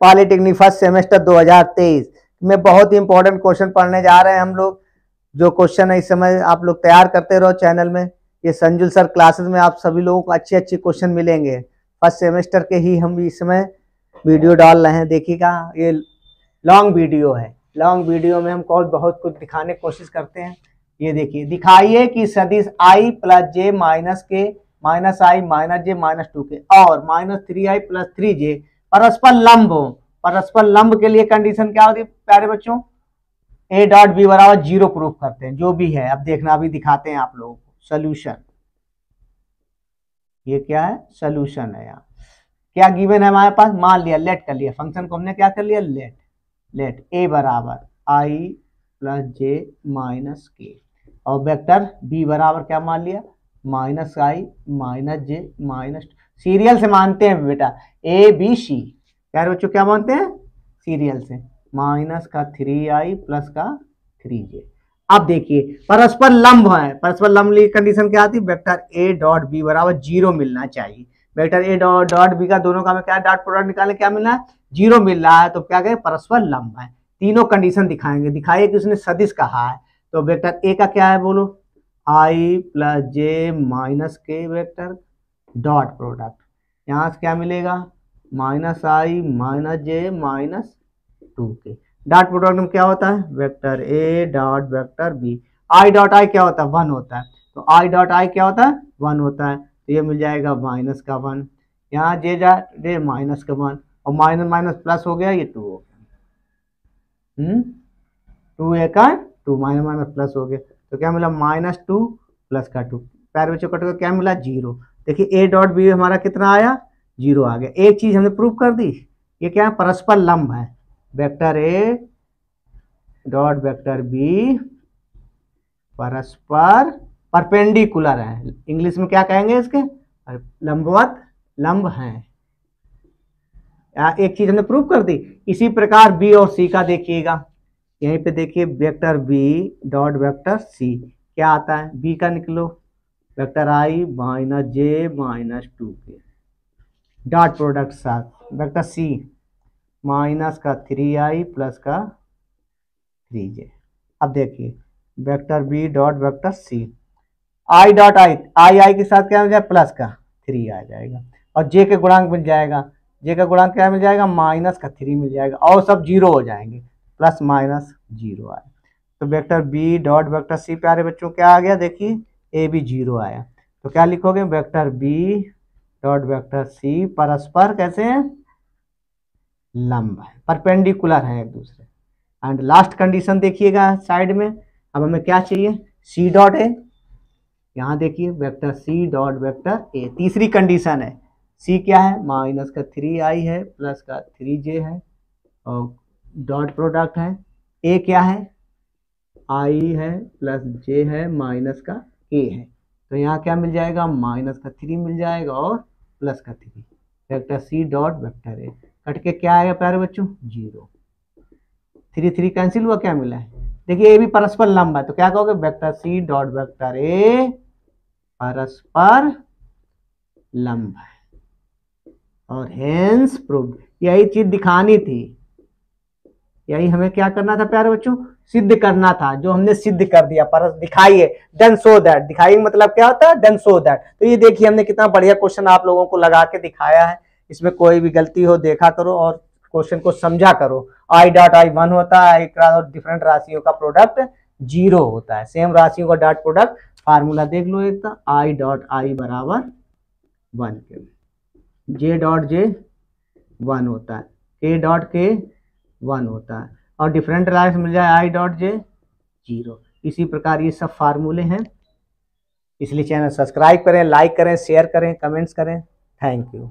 Polytechnic first semester 2023 में बहुत ही important question पढ़ने जा रहे हैं हम लोग। जो क्वेश्चन है इस समय आप लोग तैयार करते रहो चैनल में। ये संजुल सर क्लासेस में आप सभी लोगों को अच्छे अच्छे क्वेश्चन मिलेंगे। फ़र्स्ट सेमेस्टर के ही हम इस समय वीडियो डाल रहे हैं। देखिएगा, ये लॉन्ग वीडियो है। लॉन्ग वीडियो में हम बहुत कुछ दिखाने की कोशिश करते हैं। ये देखिए, दिखाइए कि सदिश I plus J minus K minus I minus J minus two K और minus three I plus three J परस्पर लंब हो परस्पर लंब के लिए कंडीशन क्या होती है, प्यारे बच्चों? ए डॉट बी बराबर ज़ीरो प्रूफ करते हैं, जो भी है। अब देखना, अभी दिखाते हैं आप लोगों को। सोल्यूशन ये क्या है? सोल्यूशन है यहाँ। क्या गिवन है हमारे पास? मान लिया लेट कर लिया। फ़ंक्शन को हमने क्या कर लिया? लेट लेट ए बराबर आई प्लस जे माइनस के और वेक्टर बी बराबर क्या मान लिया? Minus I minus J minus serial से मानते हैं बेटा। ए बी सी क्या बच्चों, क्या मानते हैं? सीरियल से। माइनस का थ्री आई प्लस का थ्री जे अब देखिए, परस्पर लंब है। परस्पर लंब की कंडीशन क्या आती? है वेक्टर ए डॉट बी बराबर ज़ीरो मिलना चाहिए। Vector A dot dot B का दोनों का हमें क्या डॉट प्रोडक्ट निकालने, क्या मिलना है? ज़ीरो मिल रहा है। तो क्या कहें परस्पर लंब है। तीनों कंडीशन दिखाएँगे। दिखाइए कि उसने सदिश कहा है। तो वेक्टर ए का क्या है बोलो? I plus J minus K vector dot product यहाँ से क्या मिलेगा? Minus I, minus J, minus two K. Dot product में क्या होता है? Vector A dot vector B I dot I क्या होता है? वन होता है। तो आई डॉट आई क्या होता है? वन होता है। तो ये मिल जाएगा माइनस का वन। यहाँ जे जा, जे माइनस का वन। और माइनस माइनस प्लस हो गया, ये टू हो गया। हम्म? टू ए का? टू। माइनस माइनस प्लस हो गया। तो क्या मिला? माइनस टू प्लस का टू। पैर बच्चों कट क्या मिला? ज़ीरो। देखिए ए डॉट बी हमारा कितना आया? ज़ीरो आ गया। एक चीज़ हमने प्रूव कर दी। ये क्या है? परस्पर लंब है। Vector A dot vector B परस्पर परपेंडिकुलर है। इंग्लिश में क्या कहेंगे इसके? लंबवत लंब हैं। एक चीज़ हमने प्रूव कर दी। इसी प्रकार बी और सी का देखिएगा। यहीं पे देखिए vector B dot vector C क्या आता है? बी का निकलो। Vector I minus J minus two K dot product साथ। वेक्टर सी माइनस का थ्री आई प्लस का थ्री जे अब देखिए vector B dot vector C I dot I I I के साथ क्या मिल जाए? प्लस का थ्री आ जाएगा। और जे के गुणांक मिल जाएगा। जे का गुणांक क्या मिल जाएगा? माइनस का थ्री मिल जाएगा। और सब ज़ीरो हो जाएँगे। प्लस माइनस ज़ीरो आए तो vector B dot vector C प्यारे बच्चों, क्या आ गया? देखिए ए भी ज़ीरो आया। तो क्या लिखोगे? Vector B dot vector C, परस्पर कैसे हैं? लंब है, परपेंडिकुलर है एक दूसरे। एंड लास्ट कंडीशन देखिएगा साइड में। अब हमें क्या चाहिए? सी डॉट ए यहाँ देखिए, vector C dot vector A तीसरी कंडीशन है। सी क्या है? माइनस का थ्री आई है प्लस का थ्री जे है, और डॉट प्रोडक्ट है। ए क्या है? आई है प्लस जे है, माइनस का ए है। तो यहाँ क्या मिल जाएगा? माइनस का थ्री मिल जाएगा और प्लस का three. Vector C dot vector A. Cut के क्या आएगा प्यारे बच्चों? ज़ीरो। थ्री थ्री कैंसिल हुआ? क्या मिला है? देखिए, ये भी परस्पर लंब है। तो क्या कहोगे? Vector C dot vector A परस्पर लंब है। और हेंस प्रूव यही चीज़ दिखानी थी। यही हमें क्या करना था प्यारे बच्चों? सिद्ध करना था, जो हमने सिद्ध कर दिया। पर दिखाइए देन सो दैट दिखाइए मतलब क्या होता है? देन सो दैट तो ये देखिए, हमने कितना बढ़िया क्वेश्चन आप लोगों को लगा के दिखाया है। इसमें कोई भी गलती हो, देखा करो और क्वेश्चन को समझा करो। आई डॉट आई वन होता है, एक डिफरेंट राशियों का प्रोडक्ट ज़ीरो होता है। सेम राशियों का डॉट प्रोडक्ट फार्मूला देख लो एक आई डॉट आई बराबर वन के। जे डॉट जे वन होता है। के डॉट के वन होता है। और डिफरेंट रिलायंस मिल जाए आई डॉट जे ज़ीरो इसी प्रकार ये सब फार्मूले हैं। इसलिए चैनल सब्सक्राइब करें लाइक करें शेयर करें कमेंट्स करें। Thank you